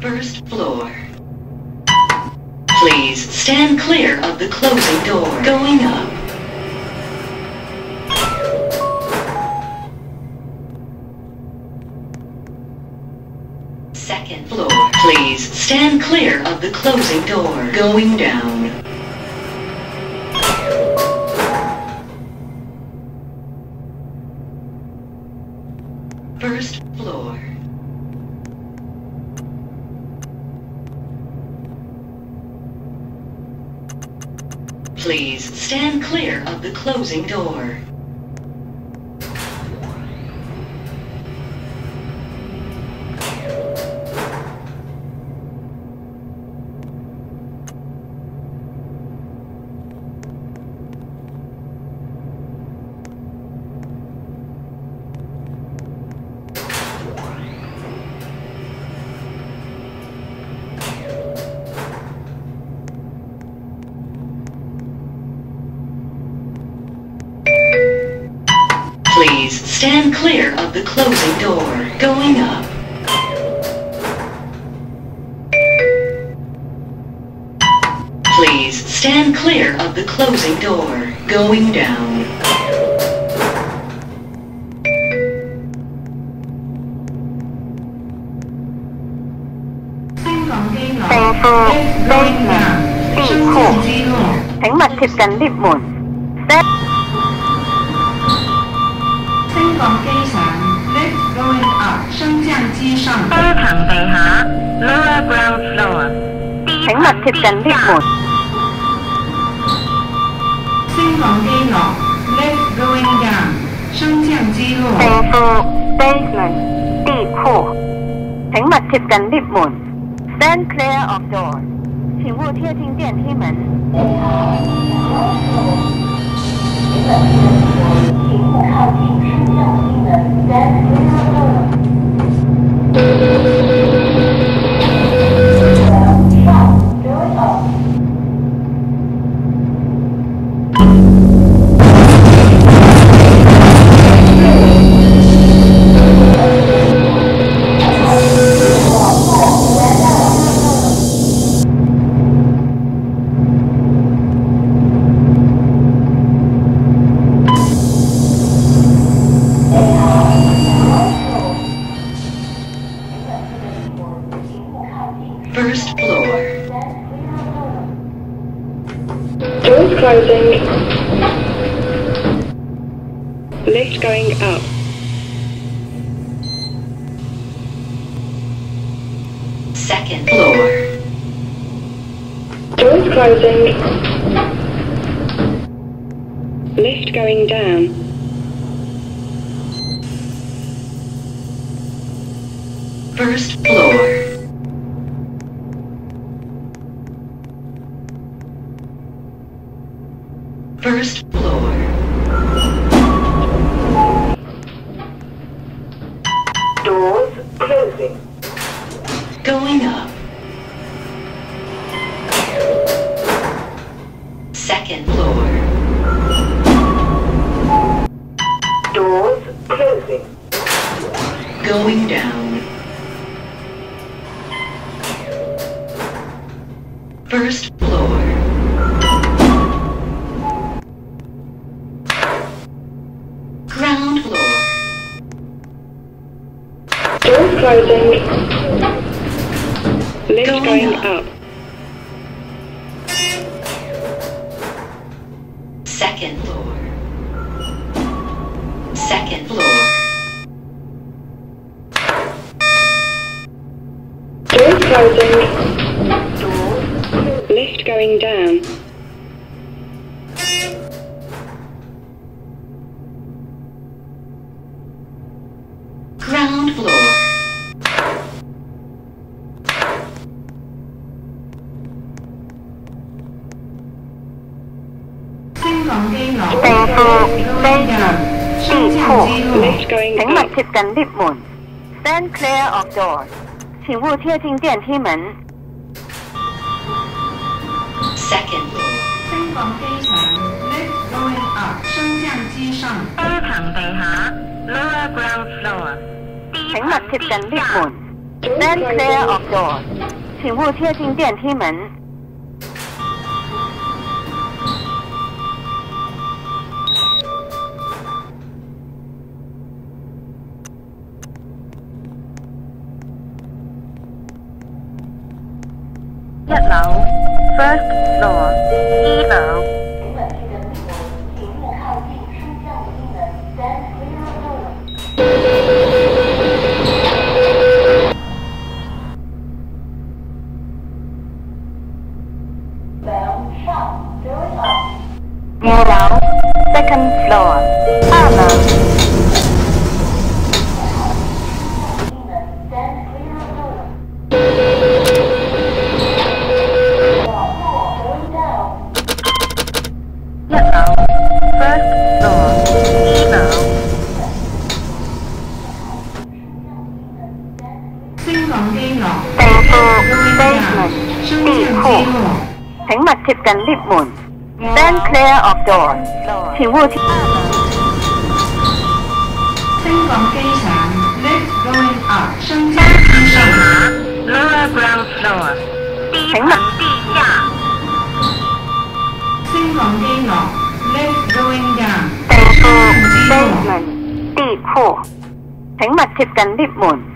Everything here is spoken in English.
First floor. Please stand clear of the closing door. Going up. Second floor. Please stand clear of the closing door. Going down. First floor. Please stand clear of the closing door. Please stand clear of the closing door. Going up. Please stand clear of the closing door. Going down. Điệp mồn Set 升降机上，lift going up。升降机上，三层地下，lower ground floor。请勿贴近门。升降机落，lift going down。升降机落，地库，basement。地库，请勿贴近门。Stand clear of door，。请勿贴近电梯门。请勿靠近。First closing. Lift going up. Second floor. Doors closing. Lift going down. First floor. First floor. Doors closing Going up. Second floor. Doors closing Going down. First floor. Ground floor. Doors closing. Lift Going up. Second floor. Second floor. Doors closing. Lift going down. Ground floor. 第四层店铺，请勿接近立门。请勿接近电梯门。Second floor. 升降机上。二层地下。Lower ground floor. 请勿接近立门。Stand clear of doors. 请勿接近电梯门。一楼，first floor，一楼。二楼，second floor，二楼。 Tempo basement B khu Thánh mặt thiệp cắn lịp mùn Stand clear of door Chỉ vô thị Sinh vọng cây sản Lift going up Sân giác sinh sản Lower ground floor Thánh mặt Sinh vọng cây nọ Lift going down Tempo basement B khu Thánh mặt thiệp cắn lịp mùn